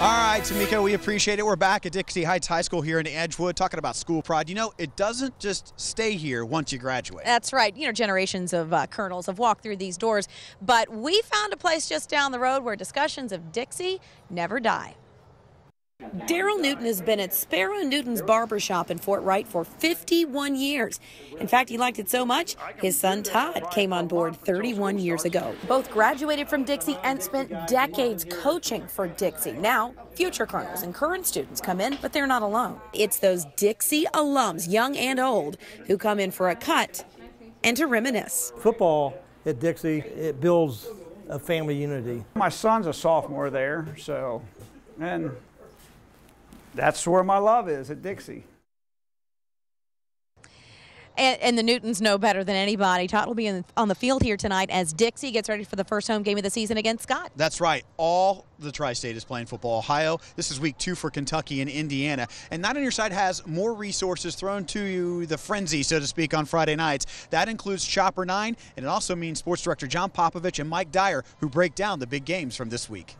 All right, Tamika, we appreciate it. We're back at Dixie Heights High School here in Edgewood talking about school pride. You know, it doesn't just stay here once you graduate. That's right. You know, generations of uh, colonels have walked through these doors, but we found a place just down the road where discussions of Dixie never die. Daryl Newton has been at Sparrow Newton's barbershop in Fort Wright for 51 years. In fact, he liked it so much, his son Todd came on board 31 years ago. Both graduated from Dixie and spent decades coaching for Dixie. Now, future colonels and current students come in, but they're not alone. It's those Dixie alums, young and old, who come in for a cut and to reminisce. Football at Dixie, it builds a family unity. My son's a sophomore there, so, and that's where my love is at Dixie. And, and, the Newtons know better than anybody. Todd will be in, on the field here tonight as Dixie gets ready for the first home game of the season against Scott. That's right. All the tri-state is playing football. Ohio, this is week two for Kentucky and Indiana. And 9 On Your Side has more resources thrown to you, the frenzy, so to speak, on Friday nights. That includes Chopper 9, and it also means sports director John Popovich and Mike Dyer, who break down the big games from this week.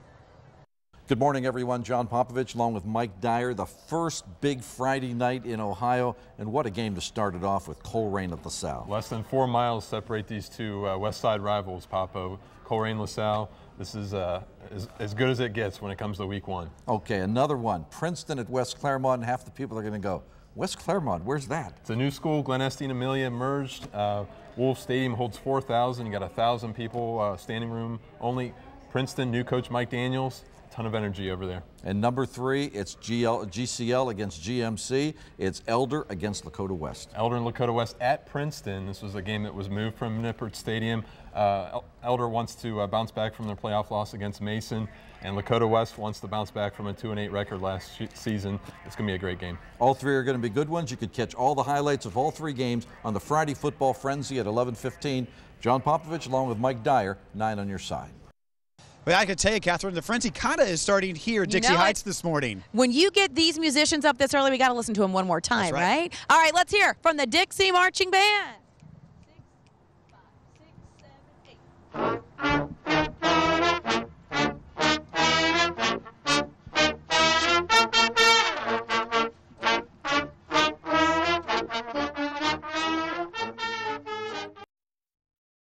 Good morning, everyone. John Popovich along with Mike Dyer. The first big Friday night in Ohio, and what a game to start it off with Colerain at LaSalle. Less than four miles separate these two uh, West Side rivals, Popo. Colerain, LaSalle. This is uh, as, as, good as it gets when it comes to week one. Okay, another one. Princeton at West Clermont, and half the people are going to go, West Clermont, where's that? It's a new school. Glen Este Amelia merged. Uh, Wolf Stadium holds 4,000. You got 1,000 people, uh, standing room only. Princeton, new coach Mike Daniels ton of energy over there. And number three, it's GL, GCL against GMC. It's Elder against Lakota West. Elder and Lakota West at Princeton. This was a game that was moved from Nippert Stadium. Uh, Elder wants to uh, bounce back from their playoff loss against Mason, and Lakota West wants to bounce back from a 2 and 8 record last season. It's going to be a great game. All three are going to be good ones. You could catch all the highlights of all three games on the Friday Football Frenzy at 11:15. John Popovich along with Mike Dyer, nine on your side. Well, I could tell you, Catherine, the frenzy kind of is starting here, Dixie Heights, this morning. When you get these musicians up this early, we got to listen to them one more time, right. right? All right, let's hear from the Dixie Marching Band.